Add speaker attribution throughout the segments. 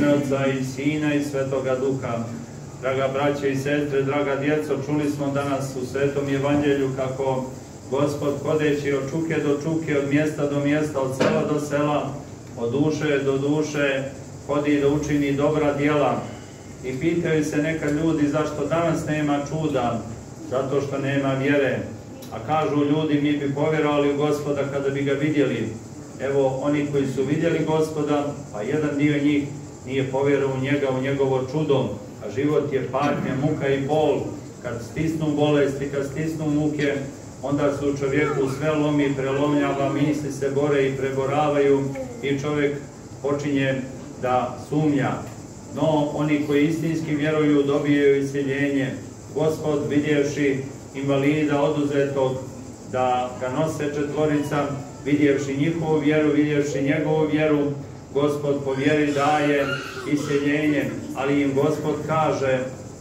Speaker 1: ime Otca i Sina i Svetoga Duha. Draga braće i sestre, draga djeco, čuli smo danas u Svetom Evanđelju kako Gospod hodeći od čuke do čuke, od mjesta do mjesta, od sela do sela, od duše do duše, hodi da učini dobra djela. I pitaju se neka ljudi zašto danas nema čuda, zato što nema vjere. A kažu ljudi, mi bi povjerovali u gospoda kada bi ga vidjeli. Evo, oni koji su vidjeli gospoda, a jedan dio njih nije povjerovao u njega, u njegovo čudo, a život je patnja, muka i bol. Kad stisnu bolesti, kad stisnu muke, onda su u čovjeku sve lomi, prelomljava, misli se bore i preboravaju i čovjek počinje da sumnja. No, oni koji istinski vjeruju dobijaju iseljenje. Gospod vidjevši invalida oduzetog da ga nose četvorica, vidjevši njihovu vjeru, vidjevši njegovu vjeru, Gospod po vjeri daje iseljenje, ali im Gospod kaže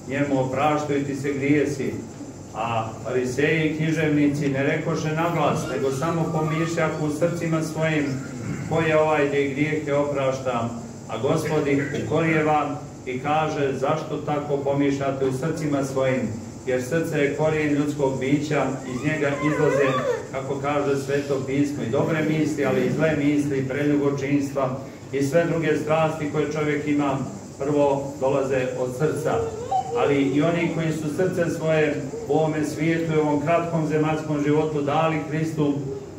Speaker 1: njemu opraštaju ti se grijesi. A fariseji i književnici ne rekoše naglas, nego samo pomišljaku u srcima svojim ko je ovaj gdje grijehe oprašta, a Gospod ih ukorijeva i kaže zašto tako pomišljate u srcima svojim, jer srce je korijen ljudskog bića, iz njega izlaze, kako kaže sveto pismo, i dobre misli, ali i zle misli, preljubočinstva i sve druge strasti koje čovjek ima, prvo dolaze od srca. Ali i oni koji su srce svoje u ovome svijetu i u ovom kratkom zemaljskom životu dali Hristu,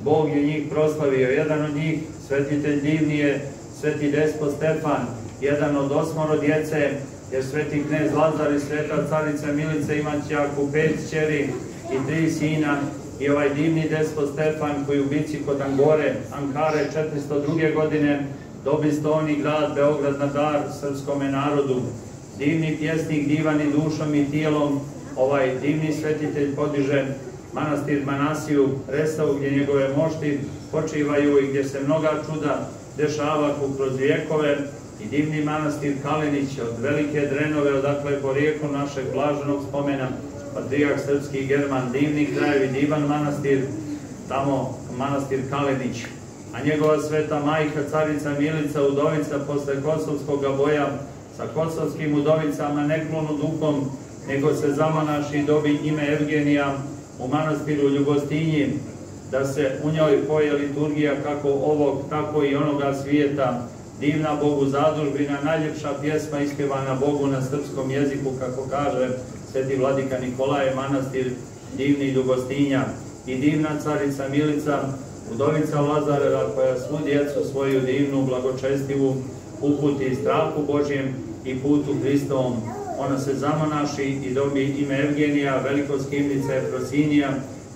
Speaker 1: Bog je njih proslavio. Jedan od njih, svetitelj divni je sveti Despo Stefan, jedan od osmoro djece, jer sveti knez Lazar i sveta carica Milica Imaćaku, pet čeri i tri sina, i ovaj divni Despo Stefan koji u bici kod Angore, Ankare 402. godine, dobi stoni grad Beograd na dar srpskome narodu. Divni pjesnik, divan i dušom i tijelom, ovaj divni svetitelj podiže manastir Manasiju, Resavu gdje njegove mošti počivaju i gdje se mnoga čuda dešavaju kroz vijekove i divni manastir Kalinić od velike drenove odakle po rijeku našeg blaženog spomena Patrijak Srpski German, divni krajevi, divan manastir, tamo manastir Kalinić, a njegova sveta majka, carica Milica, udovica posle kosovskog boja, sa kosovskim udovicama ne klonu duhom, nego se zamanaši i dobi ime Evgenija u manastiru Ljubostinji, da se u njoj poje liturgija kako ovog, tako i onoga svijeta, divna Bogu zadužbina, najljepša pjesma ispjevana Bogu na srpskom jeziku, kako kaže sveti vladika Nikolaje, manastir divni Ljubostinja. I divna carica Milica, udovica Lazareva koja svu djecu svoju divnu, blagočestivu uputi strahu Božjem i putu Hristovom. Ona se zamonaši i dobi ime Evgenija, velikoskimnica Efrosinija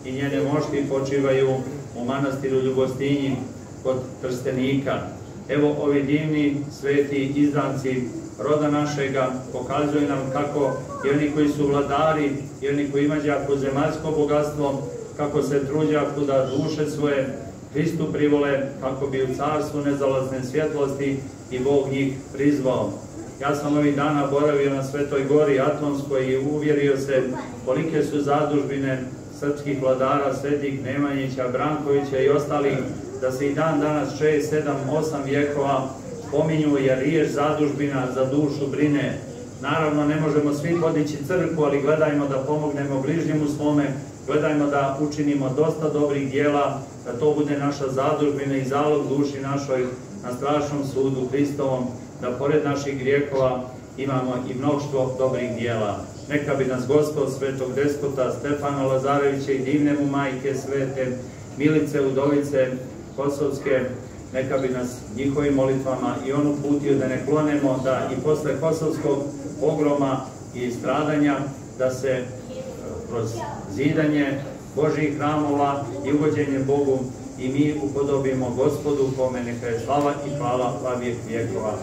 Speaker 1: i njene mošti počivaju u manastiru Ljubostinji kod Trstenika. Evo ovi divni sveti izdanci roda našega pokazuju nam kako i oni koji su vladari i oni koji imađaku zemaljsko bogatstvo, kako se truđaku da duše svoje Hristu privole, kako bi u carstvu nezalazne svjetlosti i Bog njih prizvao. Ja sam ovih dana boravio na Svetoj gori Atonskoj i uvjerio se kolike su zadužbine srpskih vladara, svetih Nemanjića, Brankovića i ostalih, da se i dan danas 6, 7, 8 vjekova pominju jer riješ zadužbina za dušu brine. Naravno, ne možemo svi podići crkvu, ali gledajmo da pomognemo bližnjemu svome, gledajmo da učinimo dosta dobrih dijela, da to bude naša zadužbina i zalog duši našoj na strašnom sudu Hristovom, da pored naših grijekova imamo i mnoštvo dobrih dijela. Neka bi nas Gospod svetog despota Stefana Lazarevića i divne mu majke svete, Milice Udovice Kosovske, neka bi nas njihovim molitvama i on uputio da ne klonemo da i posle kosovskog pogroma i stradanja da se e, kroz zidanje Božih hramova i uvođenje Bogu i mi upodobimo gospodu kome neka je slava i hvala vijek vijekova.